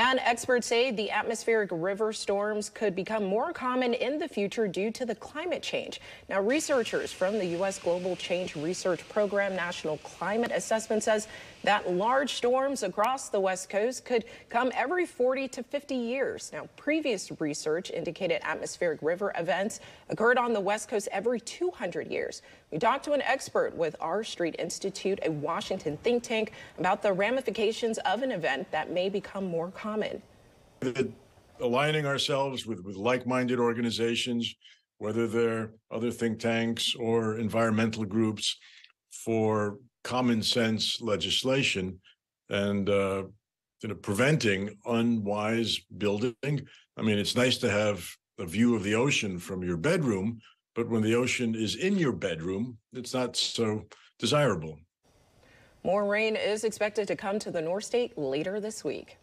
And experts say the atmospheric river storms could become more common in the future due to the climate change. Now, researchers from the U.S. Global Change Research Program National Climate Assessment says that large storms across the West Coast could come every 40 to 50 years. Now, previous research indicated atmospheric river events occurred on the West Coast every 200 years. We talked to an expert with R Street Institute, a Washington think tank, about the ramifications of an event that may become more common. Aligning ourselves with, with like-minded organizations, whether they're other think tanks or environmental groups, for common sense legislation and uh, you know, preventing unwise building. I mean, it's nice to have a view of the ocean from your bedroom, but when the ocean is in your bedroom, it's not so desirable. More rain is expected to come to the North State later this week.